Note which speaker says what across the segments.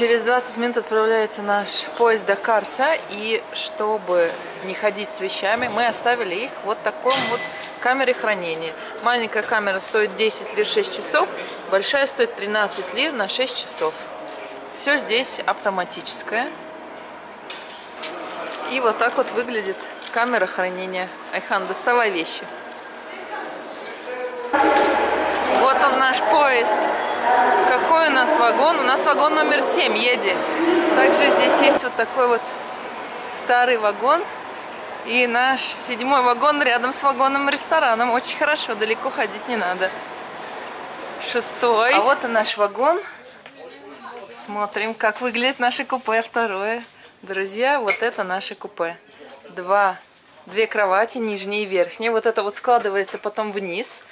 Speaker 1: Через 20 минут отправляется наш поезд до Карса, и чтобы не ходить с вещами, мы оставили их вот в таком вот камере хранения. Маленькая камера стоит 10 лир 6 часов, большая стоит 13 лир на 6 часов. Все здесь автоматическое. И вот так вот выглядит камера хранения. Айхан, доставай вещи. Вот он наш поезд. Какой у нас вагон? У нас вагон номер 7, едем. Также здесь есть вот такой вот старый вагон. И наш седьмой вагон рядом с вагоном рестораном. Очень хорошо, далеко ходить не надо. Шестой. А вот и наш вагон. Смотрим, как выглядит наше купе второе. Друзья, вот это наше купе. Два, две кровати, нижняя и верхняя. Вот это вот складывается потом вниз.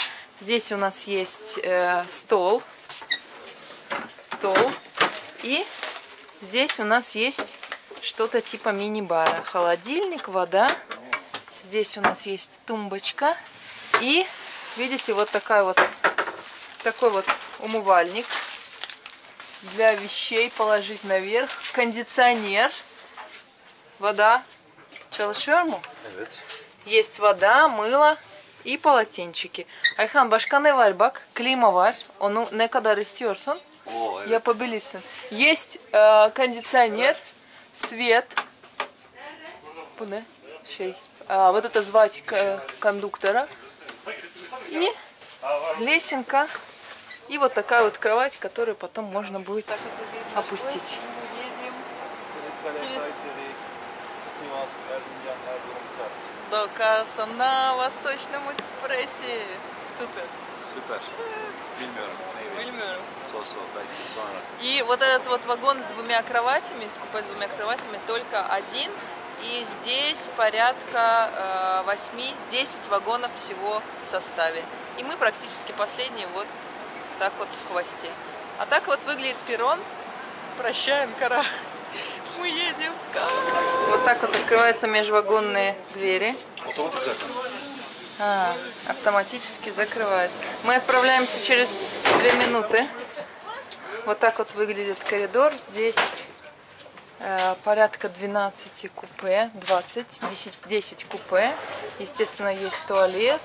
Speaker 1: Здесь у нас есть э, стол. Стол. И здесь у нас есть что-то типа мини-бара. Холодильник, вода. Здесь у нас есть тумбочка. И, видите, вот такая вот, такой вот умывальник для вещей положить наверх. Кондиционер. Вода. Çalışıyor
Speaker 2: Evet.
Speaker 1: Есть вода, мыло и полотенчики. Ayhan başka ne var bak? Klima var. Onu ne kadar istiyorsun?
Speaker 2: Evet.
Speaker 1: Yapabilirsin. Есть э, кондиционер, свет. Bu ne? Şey. а, вот это звать к- кондуктора. И лесенка. И вот такая вот кровать, которую потом можно будет опустить. До Карса на Восточном экспрессе. Супер.
Speaker 2: Süper. Bilmiyorum.
Speaker 1: Bilmiyorum.
Speaker 2: Sosu belki sonra.
Speaker 1: И вот этот вот вагон с двумя кроватями, с купе с двумя кроватями, только один. И здесь порядка э, 8-10 вагонов всего в составе. И мы практически последние вот так вот в хвосте. А так вот выглядит перрон. Прощай, Анкара. Мы едем в Кар. Вот так вот открываются межвагонные двери.
Speaker 2: Otomatik zaten.
Speaker 1: А, автоматически закрывает. Мы отправляемся через две минуты. Вот так вот выглядит коридор. Здесь э, порядка 12 купе, 20, 10, 10 купе. Естественно, есть туалет.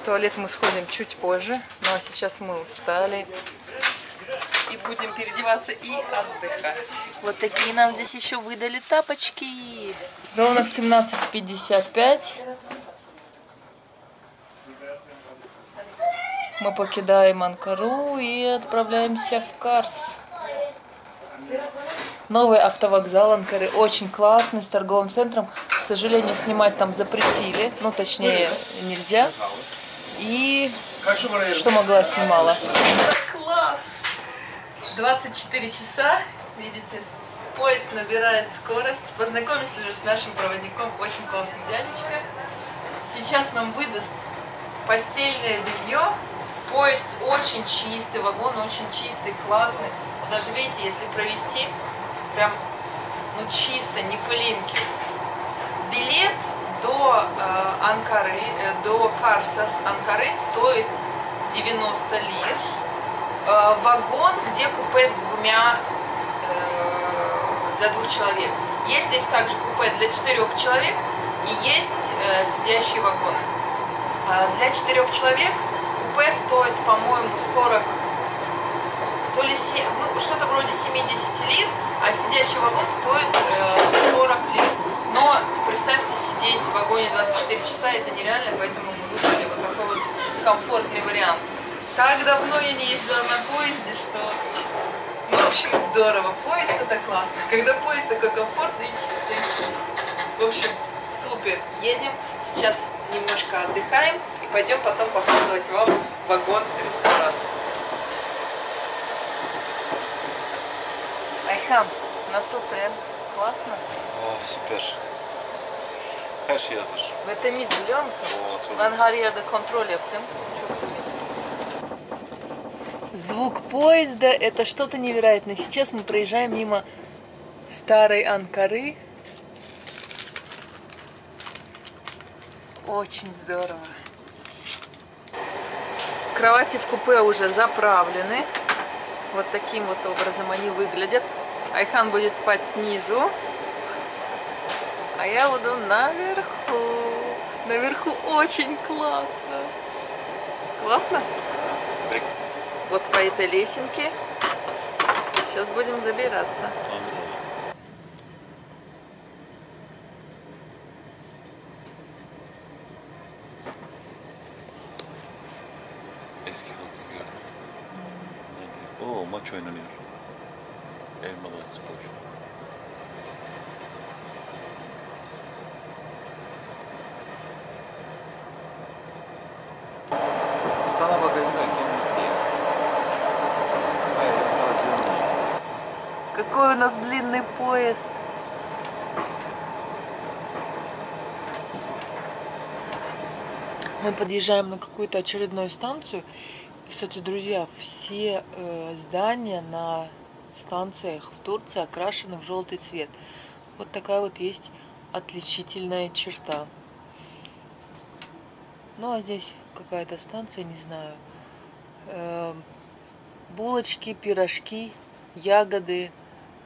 Speaker 1: В туалет мы сходим чуть позже, ну а сейчас мы устали. И будем переодеваться и отдыхать. Вот такие нам здесь еще выдали тапочки. Ровно в 17.55 Мы покидаем Анкару и отправляемся в Карс. Новый автовокзал Анкары очень классный, с торговым центром. К сожалению, снимать там запретили. Ну, точнее, нельзя. И что могла, снимала. Класс! 24 часа. Видите, поезд набирает скорость. Познакомимся уже с нашим проводником. Очень классный дядечка. Сейчас нам выдаст постельное белье. Поезд очень чистый, вагон очень чистый, классный. Даже видите, если провести, прям ну чисто, не пылинки. Билет до э, Анкары, э, до Карса с Анкары стоит 90 лир. Э, вагон, где купе с двумя э, для двух человек. Есть здесь также купе для четырех человек и есть э, сидящие вагоны. А Для четырех человек купе стоит, по-моему, 40, то ли се- ну, что-то вроде 70 лир, а сидящий вагон стоит э, 40 лир. Но представьте, сидеть в вагоне 24 часа это нереально, поэтому мы выбрали вот такой вот комфортный вариант. Так давно я не ездила на поезде, что ну, в общем, здорово. Поезд это классно. Когда поезд такой комфортный и чистый. В общем, супер. Едем. Сейчас немножко отдыхаем и пойдем потом показывать вам вагон-ресторан. Ayhan, nasıl tren? Классно?
Speaker 2: Aa süper. Her şey hazır.
Speaker 1: Ve temiz biliyor musun?
Speaker 2: Oo çok
Speaker 1: Ben her yerde kontrol yaptım. Çok temiz. Звук поезда – это что-то невероятное. Сейчас мы проезжаем мимо старой Анкары. Очень здорово. Кровати в купе уже заправлены. Вот таким вот образом они выглядят. Айхан будет спать снизу, а я буду наверху. Наверху очень классно. Классно? Вот по этой лесенке сейчас будем забираться.
Speaker 2: Eski halkı gördüm. Nerede? Oo maç oynanıyor. Elmalı spor. Sana bakayım derken gitti ya. Hayır, tatil olmuyor.
Speaker 1: Какой у нас длинный поезд. Мы подъезжаем на какую-то очередную станцию. Кстати, друзья, все э, здания на станциях в Турции окрашены в желтый цвет. Вот такая вот есть отличительная черта. Ну а здесь какая-то станция, не знаю. Э, булочки, пирожки, ягоды,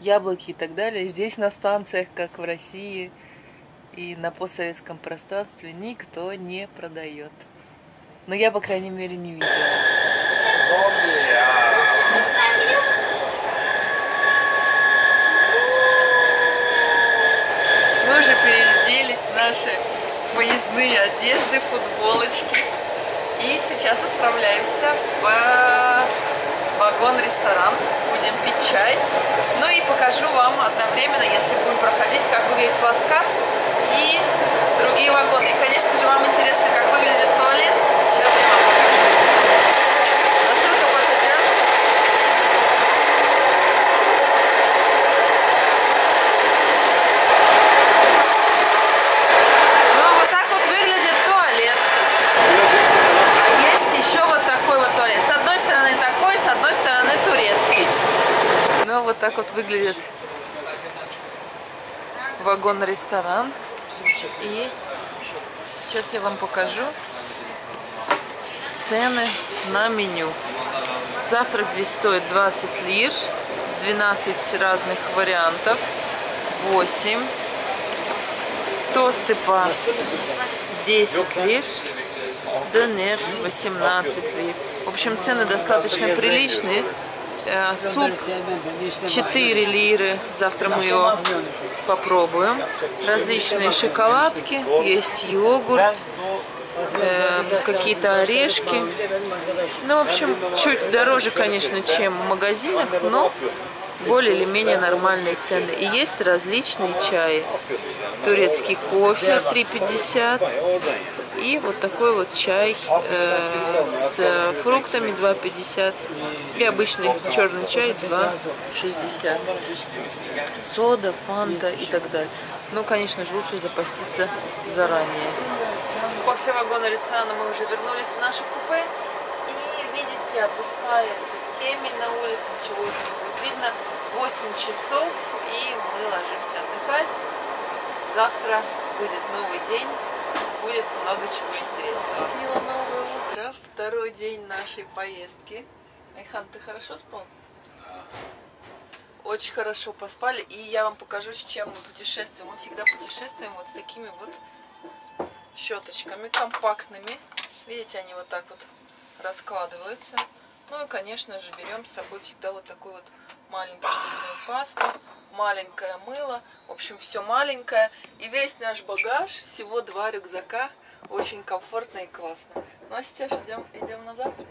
Speaker 1: яблоки и так далее. Здесь на станциях, как в России и на постсоветском пространстве, никто не продает. Но я, по крайней мере, не видела. Мы уже переоделись наши поездные одежды, футболочки. И сейчас отправляемся в э, вагон-ресторан. Будем пить чай. Ну и покажу вам одновременно, если будем проходить, как выглядит плацкарт и другие вагоны. И, конечно же, вам интересно, как выглядит туалет. Сейчас я вам покажу. Насколько подойдет? Ну, вот так вот выглядит туалет. А есть еще вот такой вот туалет. С одной стороны такой, с одной стороны турецкий. Ну, вот так вот выглядит вагон-ресторан. И сейчас я вам покажу цены на меню. Завтрак здесь стоит 20 лир, с 12 разных вариантов, 8. Тосты по 10 лир, донер 18 лир. В общем, цены достаточно приличные. Э, Суп 4 лиры. Завтра мы его попробуем. Различные шоколадки, есть йогурт, э, какие-то орешки. Ну, в общем, чуть дороже, конечно, чем в магазинах, но более или менее нормальные цены. И есть различные чаи. Турецкий кофе 3,50 и вот такой вот чай э, с фруктами 2,50 и обычный черный чай 2,60 сода, фанта и так далее. Ну конечно же лучше запаститься заранее. После вагона ресторана мы уже вернулись в наше купе. И видите опускается темень на улице ничего уже не будет видно. 8 часов и мы ложимся отдыхать. Завтра будет новый день будет много чего интересного. Наступило новое утро, второй день нашей поездки. Айхан, ты хорошо спал? Очень хорошо поспали, и я вам покажу, с чем мы путешествуем. Мы всегда путешествуем вот с такими вот щеточками компактными. Видите, они вот так вот раскладываются. Ну и, конечно же, берем с собой всегда вот такую вот маленькую зубную пасту, маленькое мыло. В общем, все маленькое. И весь наш багаж, всего два рюкзака. Очень комфортно и классно. Ну а сейчас идем, идем на завтрак.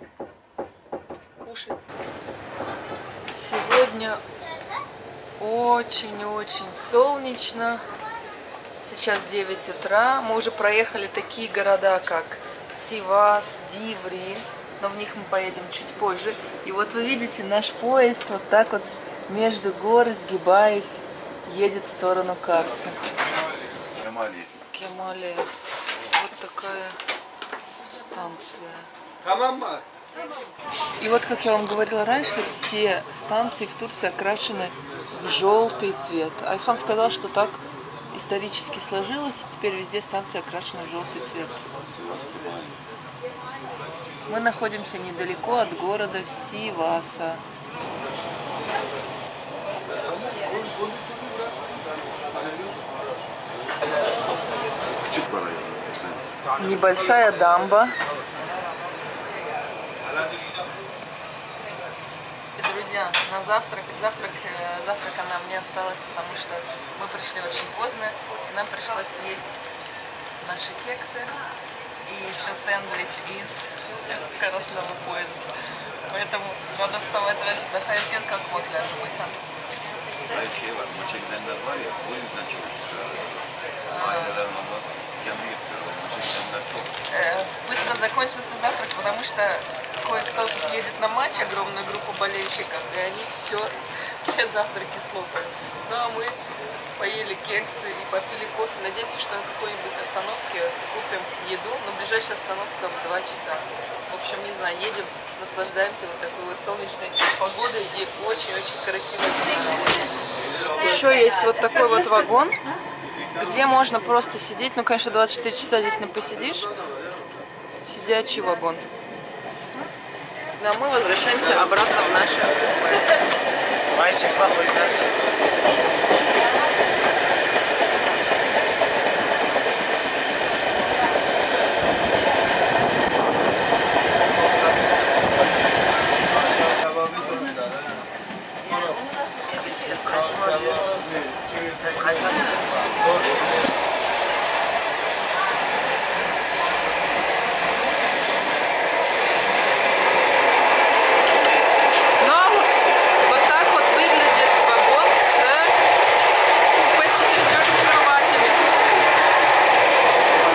Speaker 1: Кушать. Сегодня очень-очень солнечно. Сейчас 9 утра. Мы уже проехали такие города, как Сивас, Диври. Но в них мы поедем чуть позже. И вот вы видите, наш поезд вот так вот между гор, сгибаясь, едет в сторону Карса.
Speaker 2: Kemali.
Speaker 1: Кемалия. Вот такая станция.
Speaker 3: Mı?
Speaker 1: И вот, как я вам говорила раньше, все станции в Турции окрашены в желтый цвет. Айхан сказал, что так исторически сложилось, и теперь везде станции окрашены в желтый цвет. Мы находимся недалеко от города Сиваса. Небольшая дамба. Друзья, на завтрак, завтрак, э, завтрака нам не осталось, потому что мы пришли очень поздно, и нам пришлось съесть наши кексы и еще сэндвич из скоростного поезда. Поэтому надо вставать раньше до Хайфкен, как вот там.
Speaker 2: Hayır şey var, maça gidenler var ya, o yüzden çok Aileler namaz kendi getiriyorlar. Maça gidenler çok.
Speaker 1: Быстро закончился завтрак, потому что кое-кто тут едет на матч, огромная группа болельщиков, и они все, все завтраки слопают. Ну а мы поели кексы и попили кофе. Надеемся, что на какой-нибудь остановке купим еду, но ближайшая остановка в 2 часа. В общем, не знаю, едем, наслаждаемся вот такой вот солнечной погодой и очень-очень красивой панорамой. Еще есть вот такой вот вагон, где можно просто сидеть. Ну, конечно, 24 часа здесь не посидишь. Сидячий вагон. Ну, а мы возвращаемся обратно в наше купе.
Speaker 3: Vay çek bak o yüzden çek. Ses kaydına Ses kaydına
Speaker 1: Ну, а вот, вот так вот выглядит вагон с купе с четырьмя кроватями.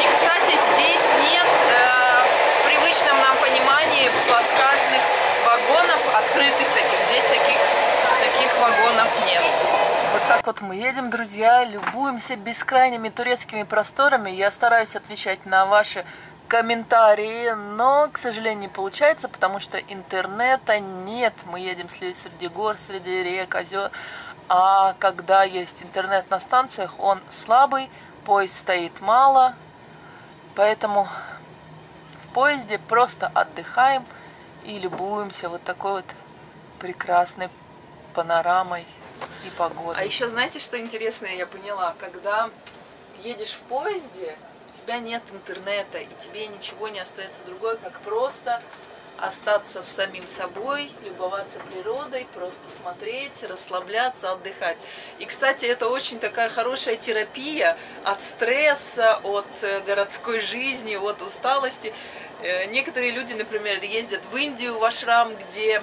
Speaker 1: И, кстати, здесь нет э, в привычном нам понимании плацкартных вагонов, открытых таких. Здесь таких, таких вагонов нет. Вот так вот мы едем, друзья, любуемся бескрайними турецкими просторами. Я стараюсь отвечать на ваши комментарии, но, к сожалению, не получается, потому что интернета нет. Мы едем среди гор, среди рек, озер. А когда есть интернет на станциях, он слабый, поезд стоит мало, поэтому в поезде просто отдыхаем и любуемся вот такой вот прекрасной панорамой и погодой. А еще знаете, что интересное я поняла? Когда едешь в поезде, у тебя нет интернета, и тебе ничего не остается другое, как просто остаться с самим собой, любоваться природой, просто смотреть, расслабляться, отдыхать. И, кстати, это очень такая хорошая терапия от стресса, от э, городской жизни, от усталости. Э, Некоторые люди, например, ездят в Индию, в ашрам, где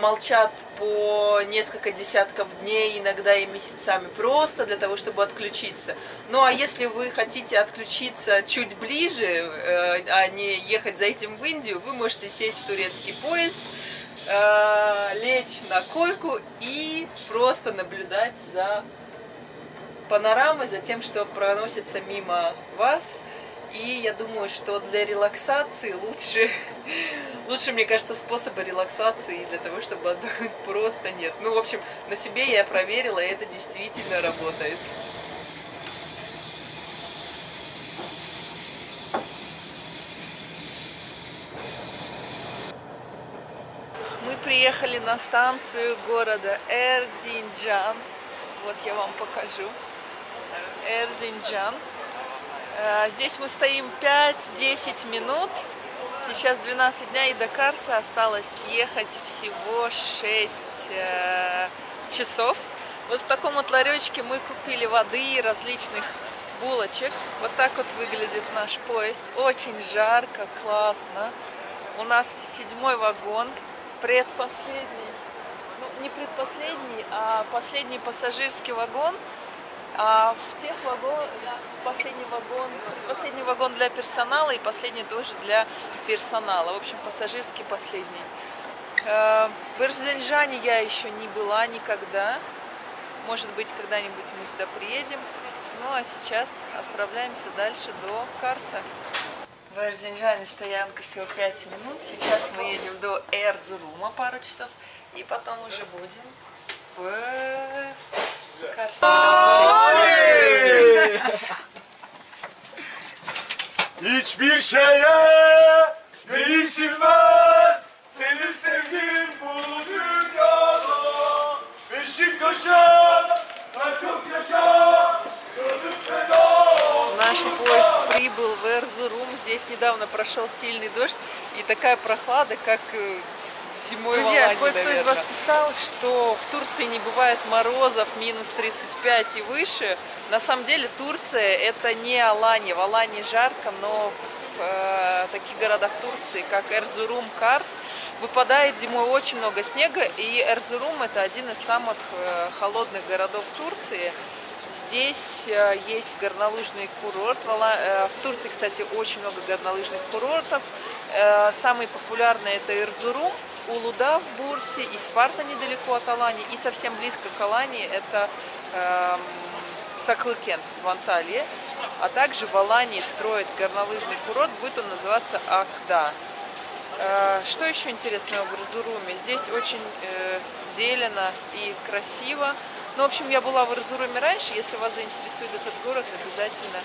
Speaker 1: молчат по несколько десятков дней, иногда и месяцами, просто для того, чтобы отключиться. Ну а если вы хотите отключиться чуть ближе, э, а не ехать за этим в Индию, вы можете сесть в турецкий поезд, э, лечь на койку и просто наблюдать за панорамой, за тем, что проносится мимо вас. И я думаю, что для релаксации лучше, лучше, мне кажется, способа релаксации для того, чтобы отдохнуть просто нет. Ну, в общем, на себе я проверила, и это действительно работает. Мы приехали на станцию города Эрзинджан. Вот я вам покажу. Эрзинджан. Э, Здесь мы стоим 5-10 минут. Сейчас 12 дня и до Карса осталось ехать всего 6 э, часов. Вот в таком вот ларечке мы купили воды и различных булочек. Вот так вот выглядит наш поезд. Очень жарко, классно. У нас седьмой вагон, предпоследний, ну не предпоследний, а последний пассажирский вагон. А в тех вагон, последний вагон, последний вагон для персонала и последний тоже для персонала. В общем, пассажирский последний. Э, В Эрзинджане я еще не была никогда. Может быть, когда-нибудь мы сюда приедем. Ну а сейчас отправляемся дальше до Карса. В Эрзинджане стоянка всего 5 минут. Сейчас мы едем до Эрзурума пару часов. И потом уже будем в Karşı.
Speaker 3: Hiçbir şeye değişilmez Senin sevgin bu dünyada Beşiktaş'a sen çok yaşa Наш поезд прибыл в Эрзурум.
Speaker 4: Здесь недавно прошел сильный дождь и такая прохлада, как э, зимой в
Speaker 1: Друзья, кое-кто из вас писал, что в Турции не бывает морозов минус 35 и выше.
Speaker 4: На самом деле Турция это не Алания. В Алании жарко, но в э, таких городах Турции, как Эрзурум, Карс, выпадает зимой очень много снега. И Эрзурум это один из самых э, холодных городов Турции. Здесь э, есть горнолыжный курорт. В э, В Турции, кстати, очень много горнолыжных курортов. Э, Самый популярный это Эрзурум, Улуда в Бурсе и Спарта недалеко от Алании. И совсем близко к Алании это эм, Саклыкент в Анталии. А также в Алании строят горнолыжный курорт, будет он называться Акда. Э, Что еще интересного в Эрзуруме? Здесь очень э, зелено и красиво. Ну, в общем, я была в Эрзуруме раньше. Если вас заинтересует этот город, обязательно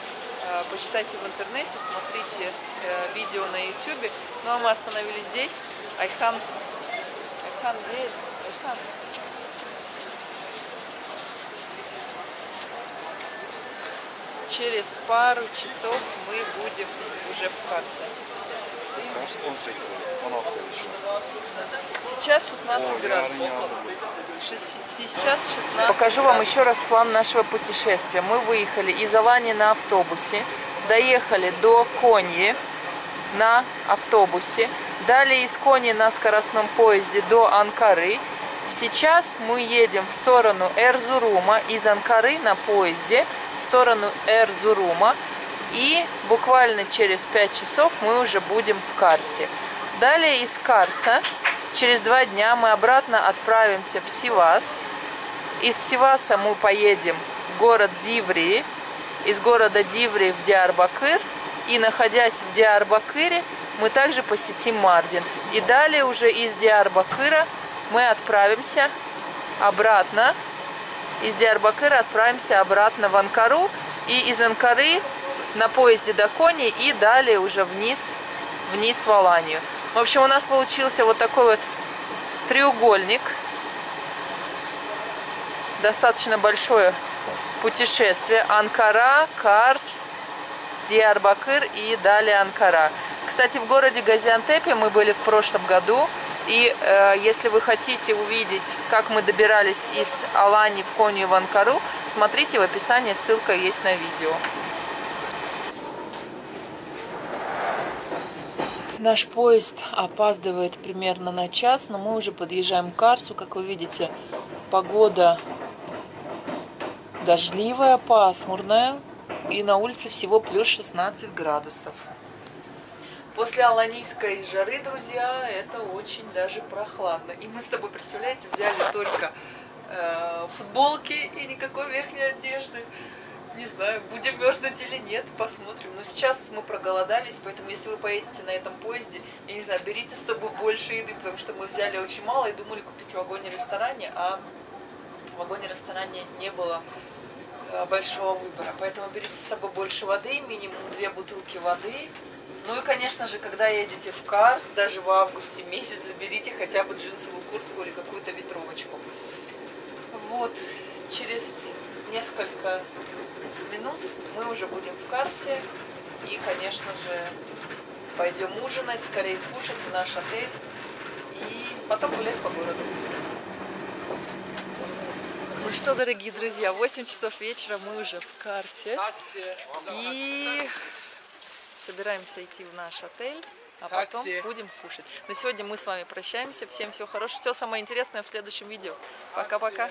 Speaker 4: э, почитайте в интернете, смотрите э, видео на YouTube. Ну, а мы остановились здесь. Айхан. Через пару часов мы будем уже в Карсе.
Speaker 2: Kaç? 18, 16 еще.
Speaker 4: Сейчас 16
Speaker 2: О,
Speaker 4: градусов. Сейчас 16
Speaker 1: Покажу вам еще раз план нашего путешествия. Мы выехали из Алании на автобусе, доехали до Коньи на автобусе, далее из Коньи на скоростном поезде до Анкары. Сейчас мы едем в сторону Эрзурума, из Анкары на поезде в сторону Эрзурума. И буквально через 5 часов мы уже будем в Карсе. Далее из Карса через два дня мы обратно отправимся в Сивас. Из Сиваса мы поедем в город Диври, из города Диври в Диарбакыр. И находясь в Диарбакыре, мы также посетим Мардин. И далее уже из Диарбакыра мы отправимся обратно. Из Диарбакыра отправимся обратно в Анкару. И из Анкары на поезде до Кони и далее уже вниз, вниз в Аланию. В общем, у нас получился вот такой вот треугольник достаточно большое путешествие. Анкара, Карс, Диарбакыр и далее Анкара. Кстати, в городе Газиантепе мы были в прошлом году. И э, если вы хотите увидеть, как мы добирались из Алании в Конью в Анкару, смотрите в описании, ссылка есть на видео. Наш поезд опаздывает примерно на час, но мы уже подъезжаем к Карсу. Как вы видите, погода дождливая, пасмурная. И на улице всего плюс 16 градусов. После аланийской жары, друзья, это очень даже прохладно. И мы с тобой, представляете, взяли только э, футболки и никакой верхней одежды. Не знаю, будем мерзнуть или нет, посмотрим. Но сейчас мы проголодались, поэтому если вы поедете на этом поезде, я не знаю, берите с собой больше еды, потому что мы взяли очень мало и думали купить в вагоне-ресторане, а в вагоне-ресторане не было э, большого выбора. Поэтому берите с собой больше воды, минимум две бутылки воды. Ну и, конечно же, когда едете в Карс, даже в августе месяц, заберите хотя бы джинсовую куртку или какую-то ветровочку. Вот, через несколько минут мы уже будем в Карсе. И, конечно же, пойдем ужинать, скорее кушать в наш отель. И потом гулять по городу. Ну что, дорогие друзья, 8 часов вечера мы уже в Карсе. И собираемся идти в наш отель, а потом Такси.
Speaker 4: будем кушать. На сегодня мы с вами прощаемся. Всем всего хорошего. Все самое интересное в следующем видео. Пока-пока.